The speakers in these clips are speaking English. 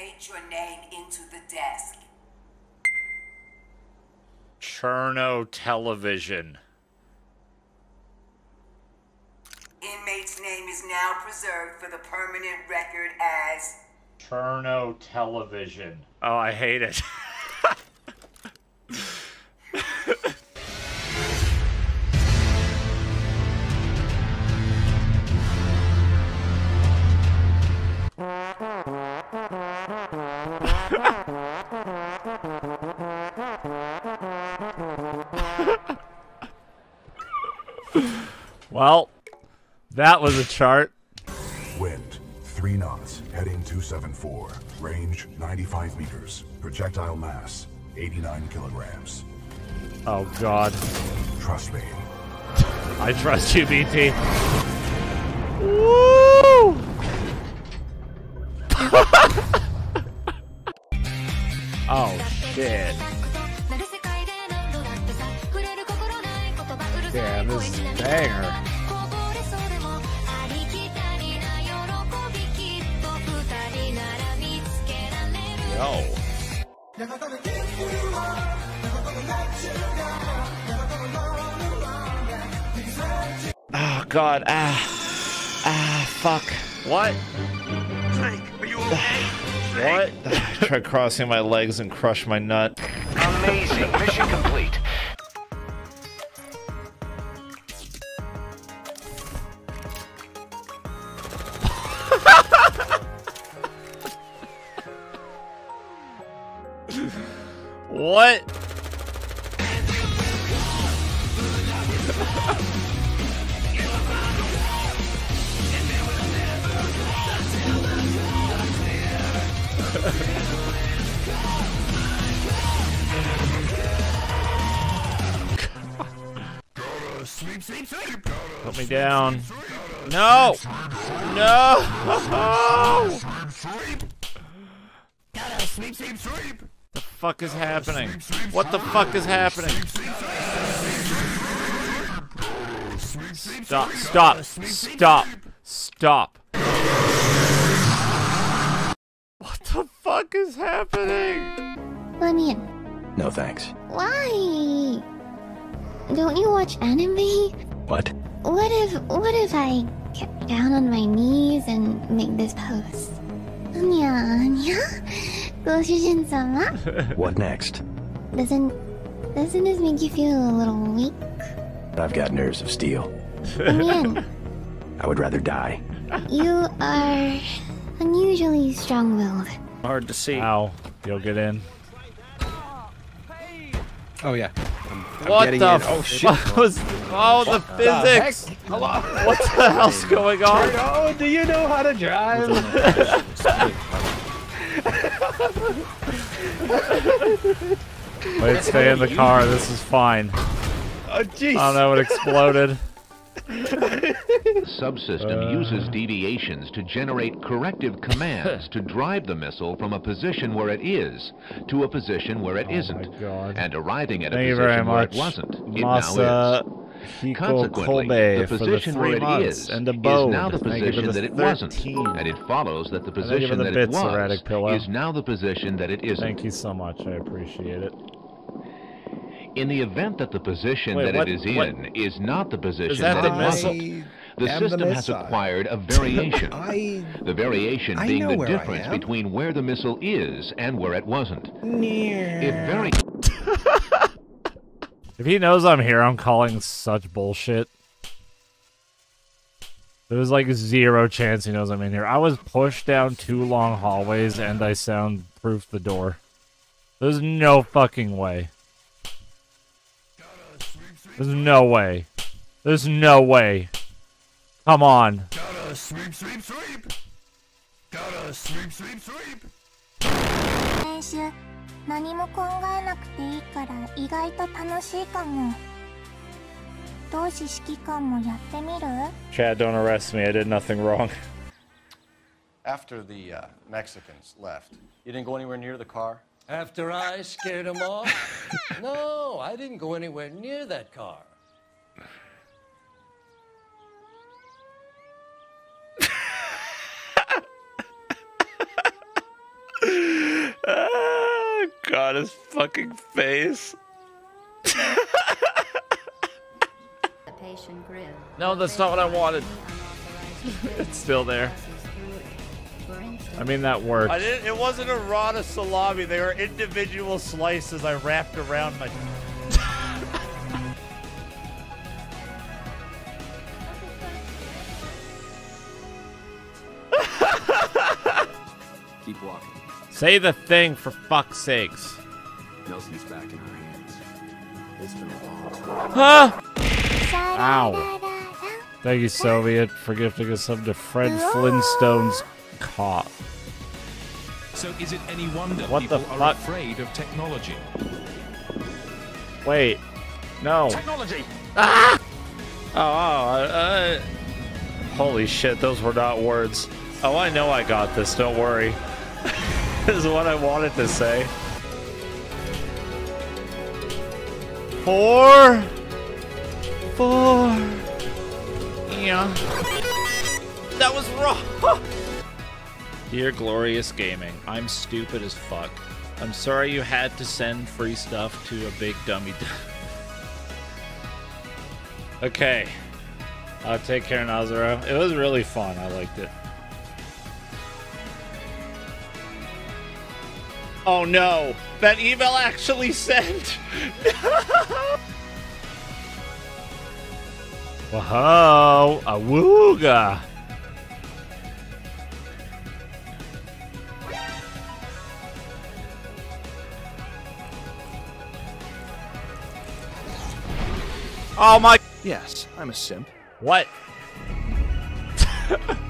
State your name into the desk. Cirno Television. Inmate's name is now preserved for the permanent record as Cirno Television. Oh, I hate it. well, that was a chart. Wind, 3 knots, heading 274. Range, 95 meters. Projectile mass, 89 kilograms. Oh, God. Trust me. I trust you, BT. Woo! Banger. Yo. Oh god, ah, ah, fuck. What? Drake, are you okay? What? I tried crossing my legs and crushed my nut. Amazing. Mission complete. What? Put me down. No! No! Sleep, sleep, sleep. The fuck is happening? What the fuck is happening? Stop, stop, stop, stop. What the fuck is happening? Let me in. No thanks. Why? Don't you watch anime? What? What if what if I get down on my knees and make this pose? Anya, Anya, sama. What next? Doesn't doesn't this make you feel a little weak? I've got nerves of steel. Let. I would rather die. You are unusually strong-willed. Hard to see. Ow. You'll get in. Oh yeah. What getting the in. Oh, shit. fuck was... Oh, the physics! Hello. What the hell's going on? Oh, do you know how to drive? Wait, stay in the car. This is fine. Oh jeez. I don't know, it exploded. Subsystem uh. uses deviations to generate corrective commands to drive the missile from a position where it is to a position where it oh, isn't, and arriving at a Thank you position where it wasn't. It Masa now is. Hiko Consequently, Kobe the for the position where it months, is and is now the Thank you for position that it wasn't, and it follows that the Thank you for position the that bits, it was Pillow. is now the position that it isn't. Thank you so much. I appreciate it. In the event that the position Wait, that what- it is what- in is not the position that that, the it wasn't, the am the system has acquired a variation. I The variation I being the difference between where the missile is and where it wasn't. Near. If very If he knows I'm here, I'm calling such bullshit. There's like zero chance he knows I'm in here. I was pushed down two long hallways and I soundproofed the door. There's no fucking way. There's no way. There's no way. Come on. Gotta sleep, sleep, sleep. Gotta sleep, sleep, sleep. 練習何も考えなくていいから意外と楽しいかも同志指揮官もやってみる Chad, don't arrest me. I did nothing wrong. After the uh, Mexicans left, you didn't go anywhere near the car? After I scared him off? no, I didn't go anywhere near that car. God, his fucking face. No, that's not what I wanted. it's still there. I mean, that worked. I didn't. It wasn't a rod of salami. They were individual slices I wrapped around my. Keep walking. Say the thing for fuck's sakes. Nelson's back in our hands. It's been a long time. Huh? Ow. Thank you, Soviet, for gifting us some to Fred Flintstone's cough. So is it any wonder What the people are fuck? afraid of technology? Wait. No. Technology! Ah! Oh, oh, uh, holy shit, those were not words. Oh, I know I got this, don't worry. Is what I wanted to say. Four. Four. Yeah. That was wrong. Dear Glorious Gaming, I'm stupid as fuck. I'm sorry you had to send free stuff to a big dummy. okay. I'll take care, Nazaro. It was really fun. I liked it. Oh no! That email actually sent! Whoa! Awooga! Oh my! Yes, I'm a simp. What?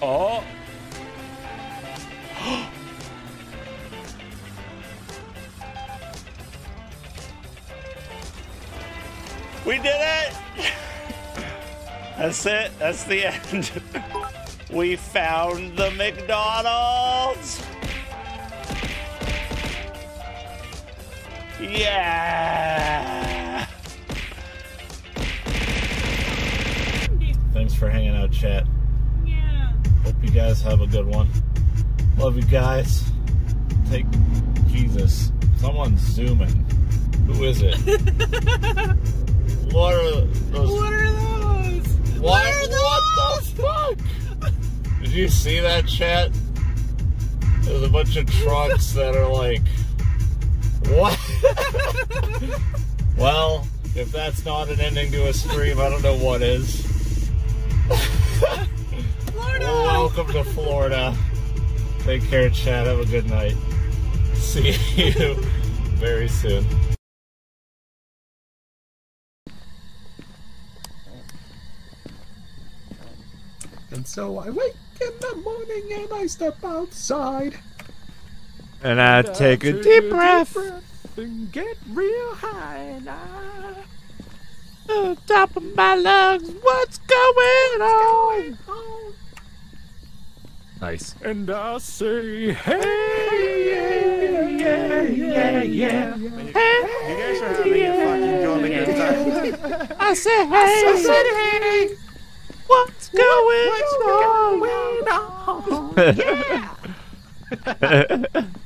Oh. We did it! That's it. That's the end. we found the McDonald's! Yeah! Thanks for hanging out, chat. Yeah. Hope you guys have a good one. Love you guys. Take Jesus. Someone's zooming. Who is it? what are those? What are those? What, what the fuck? Did you see that chat? There's a bunch of trucks that are like, what? well, if that's not an ending to a stream, I don't know what is. Florida! Welcome to Florida. Take care, Chad. Have a good night. See you very soon. And so I wake in the morning and I step outside. And I take a deep breath. and get real high and I On top of my lungs, what's going on? Nice. and I say, hey, yeah, yeah, yeah, yeah, yeah. You guys are having a fucking jolly good time. I said, hey. I said, hey. What's going What's going on? on?